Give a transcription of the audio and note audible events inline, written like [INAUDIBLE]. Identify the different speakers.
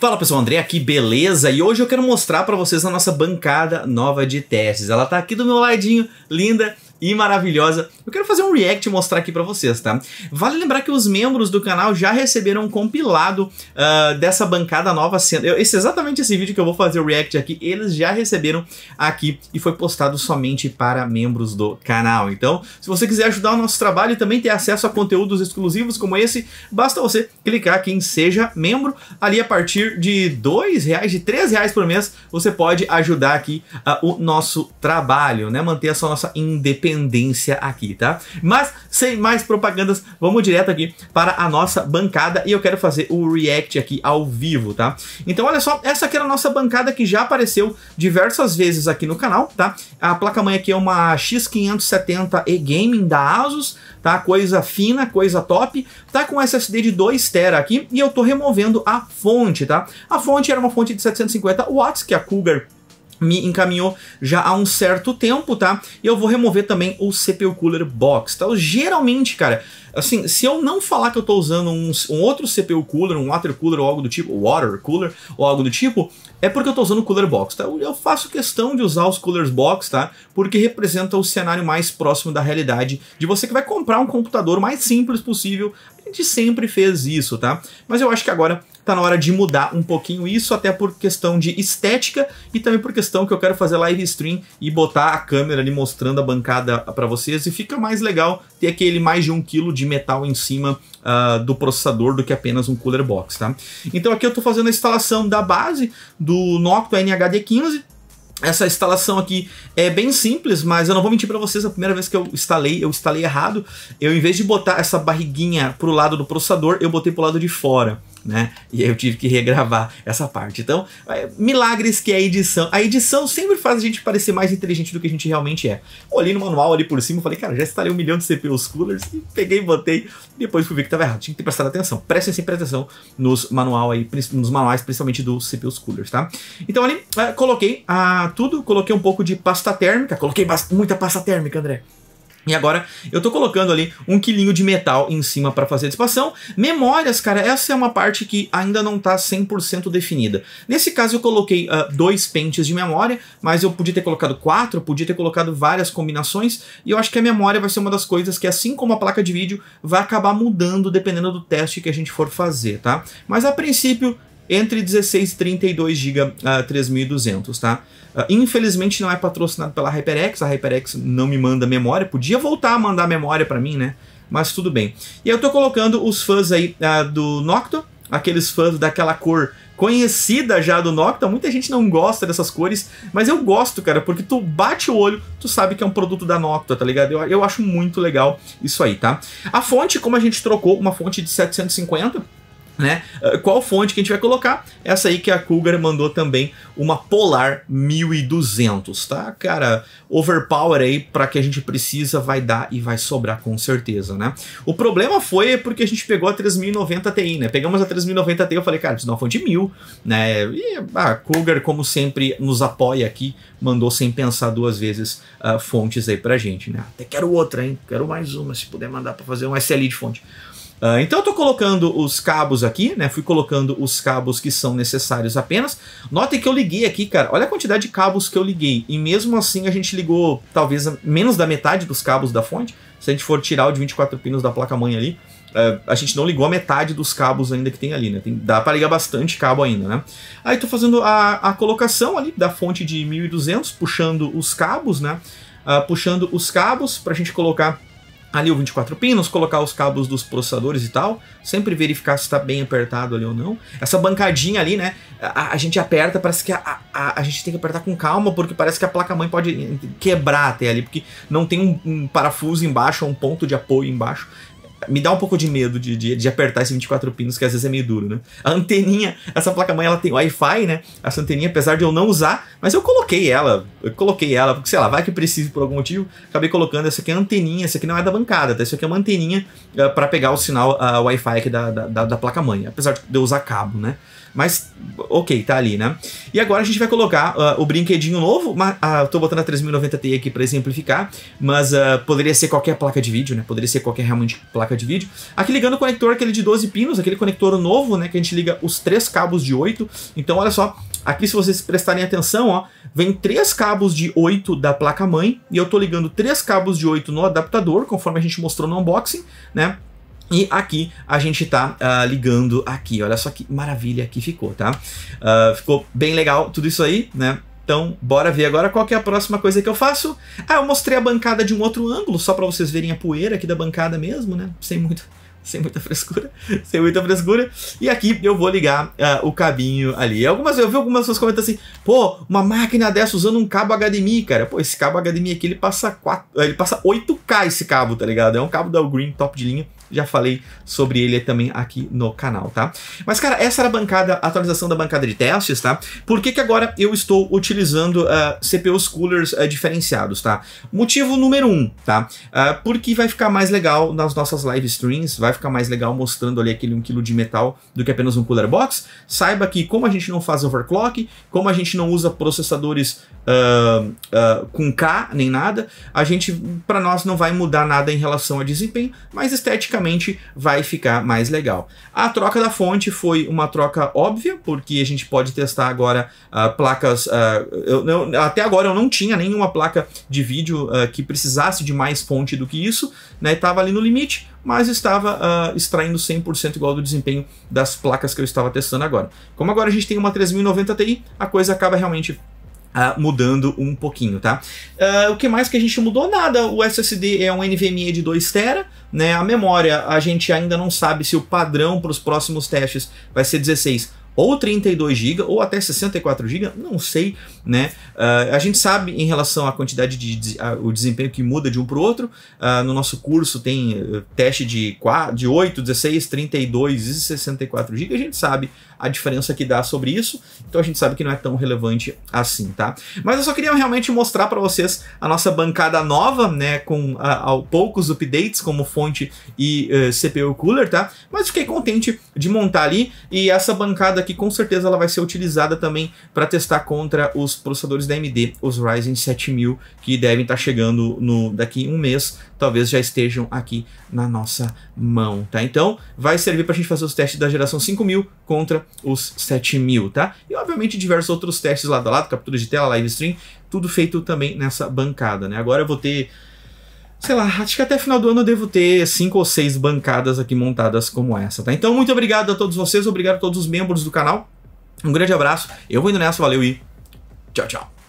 Speaker 1: Fala pessoal, André aqui, beleza? E hoje eu quero mostrar para vocês a nossa bancada nova de testes. Ela tá aqui do meu ladinho, linda, e maravilhosa. Eu quero fazer um react e mostrar aqui para vocês, tá? Vale lembrar que os membros do canal já receberam um compilado uh, dessa bancada nova sendo... Esse, exatamente esse vídeo que eu vou fazer o react aqui, eles já receberam aqui e foi postado somente para membros do canal. Então, se você quiser ajudar o nosso trabalho e também ter acesso a conteúdos exclusivos como esse, basta você clicar aqui em Seja Membro. Ali a partir de dois reais, de três reais por mês, você pode ajudar aqui uh, o nosso trabalho, né? Manter essa nossa independência tendência aqui, tá? Mas, sem mais propagandas, vamos direto aqui para a nossa bancada e eu quero fazer o react aqui ao vivo, tá? Então, olha só, essa aqui é a nossa bancada que já apareceu diversas vezes aqui no canal, tá? A placa-mãe aqui é uma X570 e-Gaming da Asus, tá? Coisa fina, coisa top, tá com SSD de 2 TB aqui e eu tô removendo a fonte, tá? A fonte era uma fonte de 750 watts, que a Cougar me encaminhou já há um certo tempo, tá? E eu vou remover também o CPU Cooler Box, tá? geralmente, cara, assim, se eu não falar que eu tô usando um, um, outro CPU Cooler, um Water Cooler ou algo do tipo, Water Cooler ou algo do tipo, é porque eu tô usando o Cooler Box, tá? Eu faço questão de usar os Coolers Box, tá? Porque representa o cenário mais próximo da realidade de você que vai comprar um computador mais simples possível. Gente sempre fez isso, tá? Mas eu acho que agora tá na hora de mudar um pouquinho isso, até por questão de estética e também por questão que eu quero fazer live stream e botar a câmera ali mostrando a bancada para vocês e fica mais legal ter aquele mais de um quilo de metal em cima uh, do processador do que apenas um cooler box, tá? Então aqui eu tô fazendo a instalação da base do Noctua NHD15, essa instalação aqui é bem simples, mas eu não vou mentir para vocês, a primeira vez que eu instalei, eu instalei errado. Eu, em vez de botar essa barriguinha pro lado do processador, eu botei pro lado de fora né? E aí eu tive que regravar essa parte. Então, é, milagres que é a edição. A edição sempre faz a gente parecer mais inteligente do que a gente realmente é. Olhei no manual ali por cima falei, cara, já instalei um milhão de CPUs coolers e peguei e botei. Depois fui ver que tava errado. Tinha que ter prestado atenção. Prestem sempre atenção nos manual aí, nos manuais, principalmente dos CPUs coolers, tá? Então ali, é, coloquei ah, tudo, coloquei um pouco de pasta térmica, coloquei muita pasta térmica, André. E agora eu tô colocando ali um quilinho de metal em cima para fazer a dissipação. Memórias, cara, essa é uma parte que ainda não tá 100% definida. Nesse caso eu coloquei uh, dois pentes de memória, mas eu podia ter colocado quatro, podia ter colocado várias combinações, e eu acho que a memória vai ser uma das coisas que, assim como a placa de vídeo, vai acabar mudando dependendo do teste que a gente for fazer, tá? Mas a princípio entre 16 e 32 GB uh, 3200, tá? Uh, infelizmente não é patrocinado pela HyperX, a HyperX não me manda memória, podia voltar a mandar memória para mim, né? Mas tudo bem. E eu tô colocando os fãs aí uh, do Noctua, aqueles fãs daquela cor conhecida já do Noctua. Muita gente não gosta dessas cores, mas eu gosto, cara, porque tu bate o olho, tu sabe que é um produto da Noctua, tá ligado? Eu, eu acho muito legal isso aí, tá? A fonte, como a gente trocou uma fonte de 750, né? Ah, qual fonte que a gente vai colocar? Essa aí que a Cougar mandou também, uma Polar 1200, tá? Cara, overpower aí para que a gente precisa vai dar e vai sobrar com certeza, né? O problema foi porque a gente pegou a 3090 Ti, né? Pegamos a 3090 Ti, eu falei, cara, precisa de uma fonte 1000, né? E a Cougar, como sempre, nos apoia aqui, mandou sem pensar duas vezes uh, fontes aí pra gente, né? Até quero outra, hein? Quero mais uma, se puder mandar para fazer um SLI de fonte. Uh, então eu estou colocando os cabos aqui, né? Fui colocando os cabos que são necessários apenas. Notem que eu liguei aqui, cara. Olha a quantidade de cabos que eu liguei. E mesmo assim a gente ligou talvez menos da metade dos cabos da fonte. Se a gente for tirar o de 24 pinos da placa-mãe ali, uh, a gente não ligou a metade dos cabos ainda que tem ali, né? Tem, dá para ligar bastante cabo ainda, né? Aí estou fazendo a, a colocação ali da fonte de 1200, puxando os cabos, né? Uh, puxando os cabos para a gente colocar ali o 24 pinos, colocar os cabos dos processadores e tal, sempre verificar se está bem apertado ali ou não. Essa bancadinha ali, né, a, a gente aperta, parece que a, a, a, gente tem que apertar com calma, porque parece que a placa-mãe pode quebrar até ali, porque não tem um, um parafuso embaixo, um ponto de apoio embaixo me dá um pouco de medo de, de, de, apertar esse 24 pinos, que às vezes é meio duro, né? A anteninha, essa placa-mãe, ela tem Wi-Fi, né? Essa anteninha, apesar de eu não usar, mas eu coloquei ela, eu coloquei ela, porque sei lá, vai que precise por algum motivo, acabei colocando, essa aqui é anteninha, essa aqui não é da bancada, tá? Isso aqui é uma anteninha uh, eh, para pegar o sinal uh, Wi-Fi aqui da, da, da placa-mãe, apesar de eu usar cabo, né? mas ok, tá ali, né? E agora a gente vai colocar uh, o brinquedinho novo, mas, uh, tô botando a 3090 Ti aqui para exemplificar, mas uh, poderia ser qualquer placa de vídeo, né? Poderia ser qualquer realmente placa de vídeo. Aqui ligando o conector, aquele de 12 pinos, aquele conector novo, né? Que a gente liga os três cabos de 8. Então, olha só, aqui se vocês prestarem atenção, ó, vem três cabos de 8 da placa-mãe, e eu tô ligando três cabos de 8 no adaptador, conforme a gente mostrou no unboxing, né? E aqui a gente tá uh, ligando aqui, olha só que maravilha que ficou, tá? Uh, ficou bem legal tudo isso aí, né? Então, bora ver agora qual é a próxima coisa que eu faço. Ah, eu mostrei a bancada de um outro ângulo, só para vocês verem a poeira aqui da bancada mesmo, né? Sem muito, [LAUGHS] sem muita frescura, [LAUGHS] sem muita frescura. E aqui eu vou ligar uh, o cabinho ali. Algumas, eu vi algumas pessoas comentando assim, pô, uma máquina dessa usando um cabo HDMI, cara. Pô, esse cabo HDMI aqui, ele passa, 4, ele passa 8K esse cabo, tá ligado? É um cabo da Green top de linha já falei sobre ele também aqui no canal, tá? Mas, cara, essa era a bancada, a atualização da bancada de testes, tá? Por que que agora eu estou utilizando uh, CPUs coolers uh, diferenciados, tá? Motivo número um, tá? Uh, porque vai ficar mais legal nas nossas live streams, vai ficar mais legal mostrando ali aquele 1 kg de metal do que apenas um cooler box. Saiba que como a gente não faz overclock, como a gente não usa processadores uh, uh, com K nem nada, a gente, para nós, não vai mudar nada em relação a desempenho, mas esteticamente vai ficar mais legal. A troca da fonte foi uma troca óbvia, porque a gente pode testar agora uh, placas. Eu, eu, até agora eu não tinha nenhuma placa de vídeo que precisasse de mais fonte do que isso, né? Estava ali no limite, mas estava extraindo 100% igual do desempenho das placas que eu estava testando agora. Como agora a gente tem uma 3090 Ti, a coisa acaba realmente Uh, mudando um pouquinho, tá? Uh, o que mais que a gente mudou? Nada. O SSD é um NVMe de 2 TB, né? A memória, a gente ainda não sabe se o padrão para os próximos testes vai ser 16 ou 32 GB ou até 64 GB, não sei, né? Uh, a gente sabe em relação à quantidade de, uh, o desempenho que muda de um para o outro. Uh, no nosso curso tem teste de, 4, de 8, 16, 32 e 64 GB. A gente sabe a diferença que dá sobre isso, então a gente sabe que não é tão relevante assim, tá? Mas eu só queria realmente mostrar para vocês a nossa bancada nova, né? Com uh, poucos updates como fonte e CPU cooler, tá? Mas fiquei contente de montar ali e essa bancada aqui com certeza ela vai ser utilizada também para testar contra os processadores da AMD, os Ryzen 7000, que devem estar tá chegando no daqui um mês, talvez já estejam aqui na nossa mão, tá? Então, vai servir para a gente fazer os testes da geração 5000 contra os 7000, tá? E obviamente diversos outros testes lado a lado, captura de tela, live stream, tudo feito também nessa bancada, né? Agora eu vou ter sei lá, acho que até final do ano eu devo ter cinco ou seis bancadas aqui montadas como essa, tá? Então, muito obrigado a todos vocês, obrigado a todos os membros do canal. Um grande abraço, eu vou indo nessa, valeu e tchau, tchau.